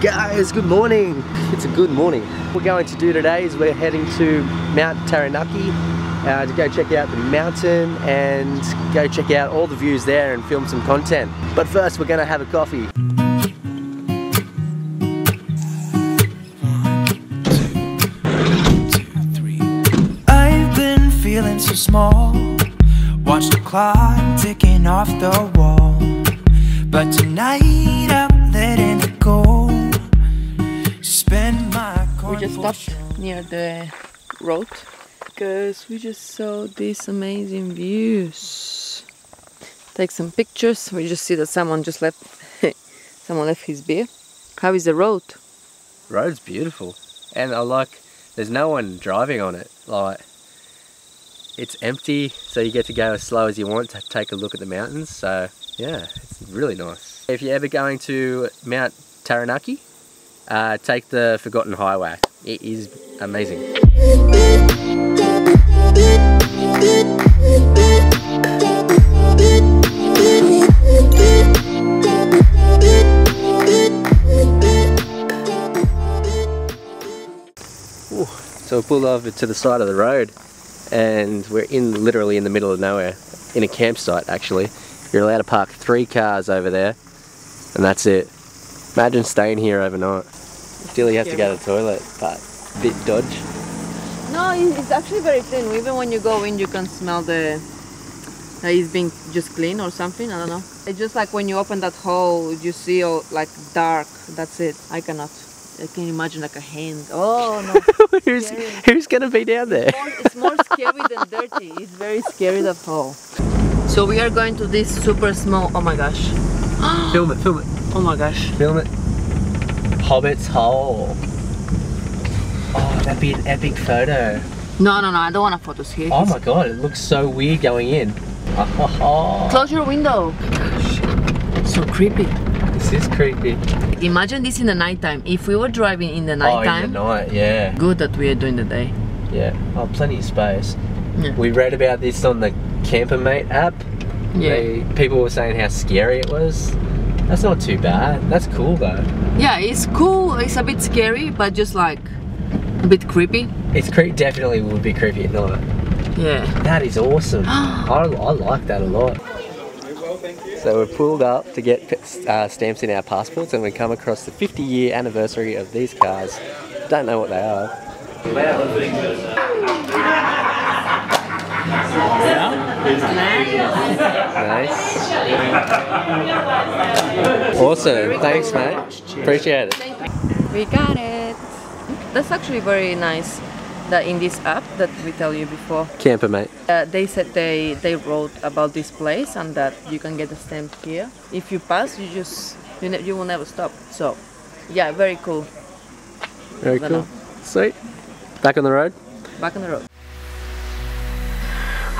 guys, good morning. It's a good morning. What we're going to do today is we're heading to Mount Taranaki uh, to go check out the mountain and go check out all the views there and film some content. But first we're going to have a coffee. I've been feeling so small. Watch the clock ticking off the wall. But tonight I'm We just stopped near the road because we just saw these amazing views. Take some pictures. We just see that someone just left someone left his beer. How is the road? Road's beautiful and I like there's no one driving on it like it's empty so you get to go as slow as you want to take a look at the mountains so yeah it's really nice if you're ever going to Mount Taranaki uh, take the Forgotten Highway. It is amazing. So we pulled over to the side of the road and we're in literally in the middle of nowhere in a campsite actually. You're allowed to park three cars over there and that's it. Imagine staying here overnight still you have to go to the toilet but bit dodge No, it's actually very clean. Even when you go in, you can smell the that it's being just clean or something. I don't know. It's just like when you open that hole, you see all like dark. That's it. I cannot. I can imagine like a hand. Oh no. who's, Scary. who's gonna be down there more, it's more scary than dirty. It's very scary that hole. So we are going to this super small. Oh my gosh. film it film it Oh my gosh. film it Hobbit's hole oh, oh that'd be an epic photo No, no, no. I don't want photos here. oh my god it looks so weird going in oh, Close your window. So creepy. this is creepy Imagine this in the nighttime. If we were driving in the nighttime. oh in the night yeah good that we are doing the day. Yeah, oh, plenty of space. Yeah. We read about this on the Campermate app. Yeah. They, people were saying how scary it was. That's not too bad. That's cool though. Yeah, it's cool. It's a bit scary, but just like a bit creepy. It's cre- definitely would be creepy at night. Yeah. That is awesome. I, I like that a lot. So we're pulled up to get uh, stamps in our passports and we come across the 50 year anniversary of these cars. Don't know what they are. Nice. Awesome. Thanks, mate. Appreciate it. We got it. That's actually very nice. That in this app that we tell you before, Camper, mate. uh, they said they they wrote about this place and that you can get a stamp here. If you pass, you just you, ne- you will never stop. So, yeah, very cool. Very cool. no. Sweet. Back on the road. Back on the road.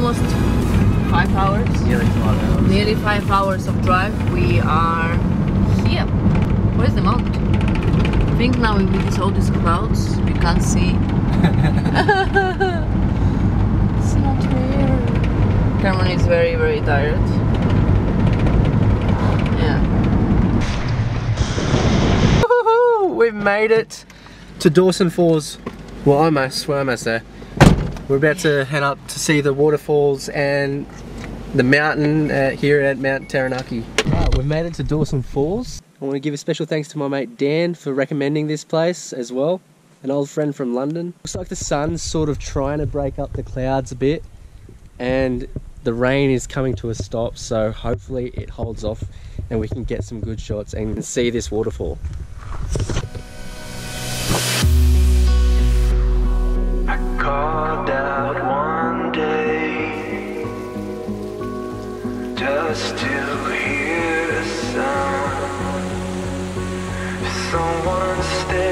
almost five hours, Nearly five hours. nearly five hours of drive, we are here. Where's the mount? I think now with all these clouds, we can't see. it's not real. Cameron is very, very tired. Yeah. We've made it to Dawson Falls. Well, I almost. We're almost there. We're about to head up to see the waterfalls and the mountain uh, here at Mount Taranaki. Right, we've made it to Dawson Falls. I want to give a special thanks to my mate Dan for recommending this place as well. An old friend from London. Looks like the sun's sort of trying to break up the clouds a bit and the rain is coming to a stop so hopefully it holds off and we can get some good shots and see this waterfall. Someone stay